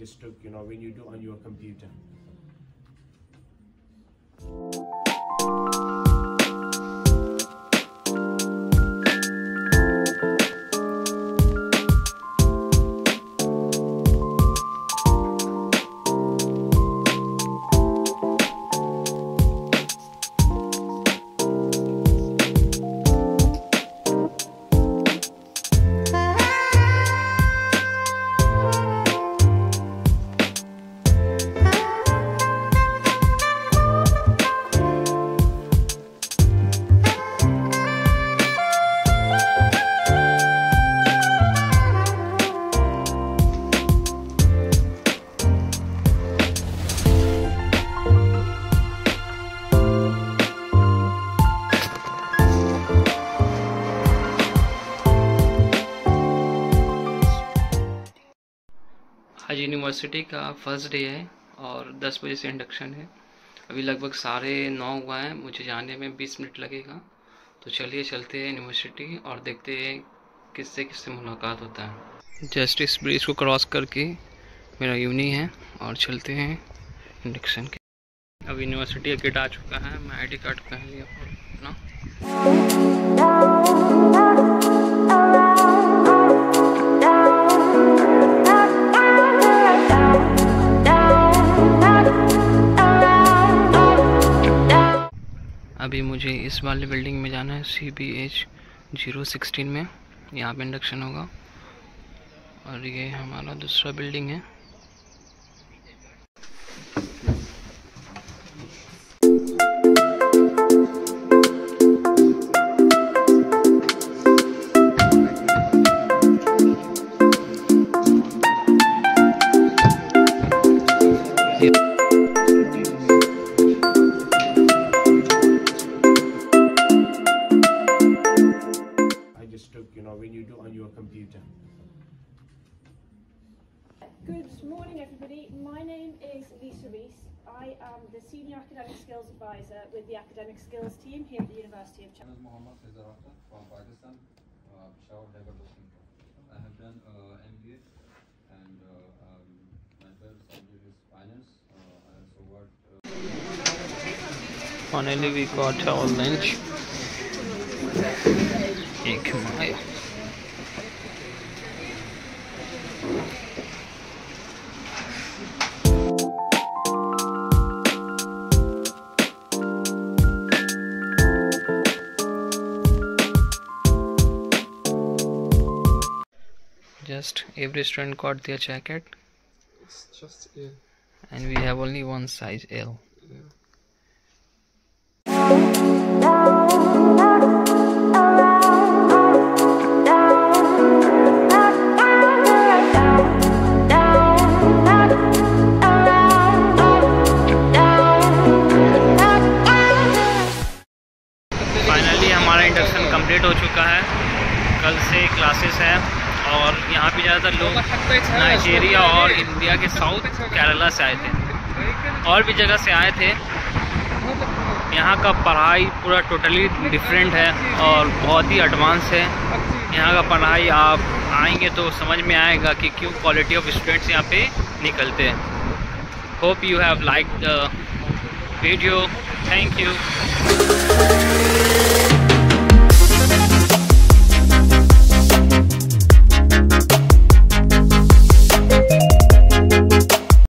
just took, you know, when you do on your computer. University का first day है और 10 बजे से इंडक्शन है। अभी लगभग साढ़े नौ हुआ है, मुझे जाने में 20 मिनट लगेगा। तो चलिए चलते हैं यूनिवर्सिटी और देखते हैं किससे किससे मुलाकात होता है। जस्ट इस ब्रिज को क्रॉस करके मेरा यूनी है और चलते हैं इंडक्शन के। अब यूनिवर्सिटी का गेट आ चुका है, मैं आईडी कार्ड पहन लिया अपना। अभी मुझे इस वाले बिल्डिंग में जाना है C B H zero sixteen में। यहाँ पे इंडक्शन होगा। और ये हमारा दूसरा बिल्डिंग है। I you know, when you do on your computer. Good morning, everybody. My name is Lisa Rees. I am the Senior Academic Skills Advisor with the Academic Skills team here at the University of China. name is Mohammad Faizar from Pakistan, uh, Peshawar Khyber Muslim. I have done uh, MBA and uh, um, my favorite subject is finance. Uh, I also worked. Uh, Finally we got our lunch. Hey, come on. Hey. Just every student got their jacket. It's just L. And we have only one size L. Yeah. चुका है। कल से classes है और यहाँ पे ज़्यादातर लोग नाइजीरिया और इंडिया के साउथ केरला से आए थे। और भी जगह से आए थे। यहाँ का पढ़ाई पूरा टोटली डिफरेंट है और बहुत ही एडवांस है। यहाँ का पढ़ाई आप आएँगे तो समझ में आएगा कि क्यों क्वालिटी ऑफ़ स्टूडेंट्स यहाँ पे निकलते हैं। Hope you have like the video thank you